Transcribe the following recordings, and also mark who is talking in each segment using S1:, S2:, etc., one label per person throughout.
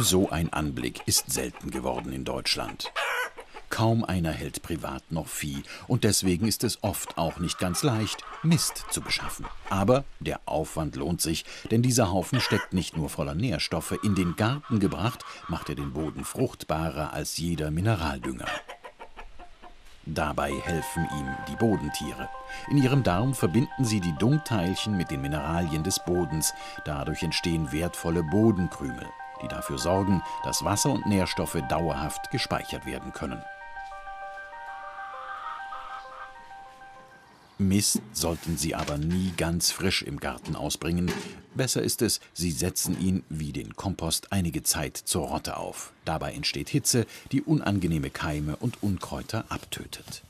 S1: So ein Anblick ist selten geworden in Deutschland. Kaum einer hält privat noch Vieh und deswegen ist es oft auch nicht ganz leicht, Mist zu beschaffen. Aber der Aufwand lohnt sich, denn dieser Haufen steckt nicht nur voller Nährstoffe. In den Garten gebracht, macht er den Boden fruchtbarer als jeder Mineraldünger. Dabei helfen ihm die Bodentiere. In ihrem Darm verbinden sie die Dungteilchen mit den Mineralien des Bodens. Dadurch entstehen wertvolle Bodenkrümel, die dafür sorgen, dass Wasser und Nährstoffe dauerhaft gespeichert werden können. Mist sollten Sie aber nie ganz frisch im Garten ausbringen. Besser ist es, Sie setzen ihn wie den Kompost einige Zeit zur Rotte auf. Dabei entsteht Hitze, die unangenehme Keime und Unkräuter abtötet.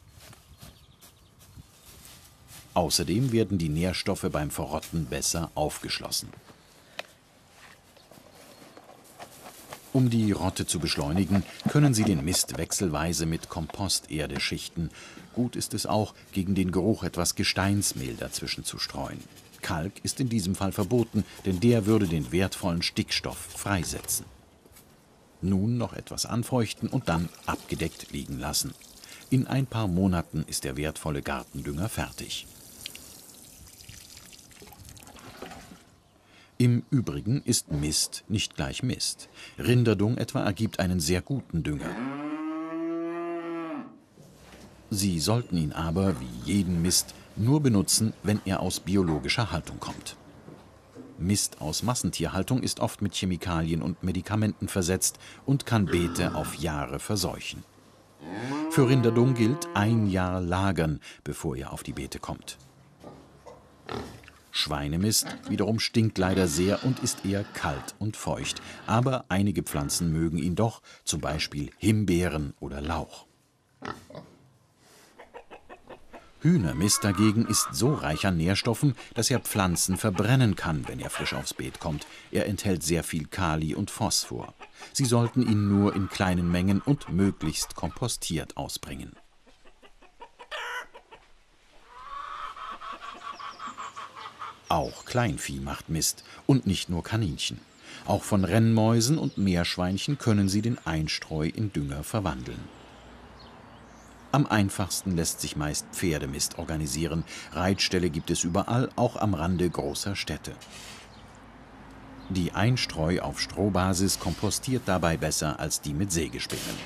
S1: Außerdem werden die Nährstoffe beim Verrotten besser aufgeschlossen. Um die Rotte zu beschleunigen, können Sie den Mist wechselweise mit Komposterde schichten. Gut ist es auch, gegen den Geruch etwas Gesteinsmehl dazwischen zu streuen. Kalk ist in diesem Fall verboten, denn der würde den wertvollen Stickstoff freisetzen. Nun noch etwas anfeuchten und dann abgedeckt liegen lassen. In ein paar Monaten ist der wertvolle Gartendünger fertig. Im Übrigen ist Mist nicht gleich Mist. Rinderdung etwa ergibt einen sehr guten Dünger. Sie sollten ihn aber, wie jeden Mist, nur benutzen, wenn er aus biologischer Haltung kommt. Mist aus Massentierhaltung ist oft mit Chemikalien und Medikamenten versetzt und kann Beete auf Jahre verseuchen. Für Rinderdung gilt ein Jahr lagern, bevor er auf die Beete kommt. Schweinemist wiederum stinkt leider sehr und ist eher kalt und feucht. Aber einige Pflanzen mögen ihn doch, zum Beispiel Himbeeren oder Lauch. Hühnermist dagegen ist so reich an Nährstoffen, dass er Pflanzen verbrennen kann, wenn er frisch aufs Beet kommt. Er enthält sehr viel Kali und Phosphor. Sie sollten ihn nur in kleinen Mengen und möglichst kompostiert ausbringen. Auch Kleinvieh macht Mist und nicht nur Kaninchen. Auch von Rennmäusen und Meerschweinchen können sie den Einstreu in Dünger verwandeln. Am einfachsten lässt sich meist Pferdemist organisieren. Reitställe gibt es überall, auch am Rande großer Städte. Die Einstreu auf Strohbasis kompostiert dabei besser als die mit Sägespänen.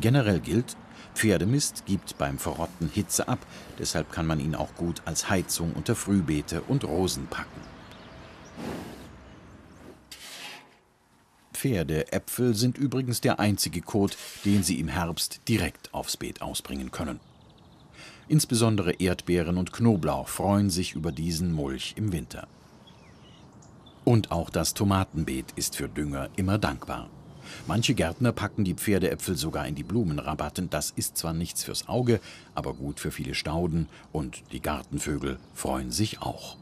S1: Generell gilt, Pferdemist gibt beim Verrotten Hitze ab, deshalb kann man ihn auch gut als Heizung unter Frühbeete und Rosen packen. Pferdeäpfel sind übrigens der einzige Kot, den Sie im Herbst direkt aufs Beet ausbringen können. Insbesondere Erdbeeren und Knoblauch freuen sich über diesen Mulch im Winter. Und auch das Tomatenbeet ist für Dünger immer dankbar. Manche Gärtner packen die Pferdeäpfel sogar in die Blumenrabatten. Das ist zwar nichts fürs Auge, aber gut für viele Stauden und die Gartenvögel freuen sich auch.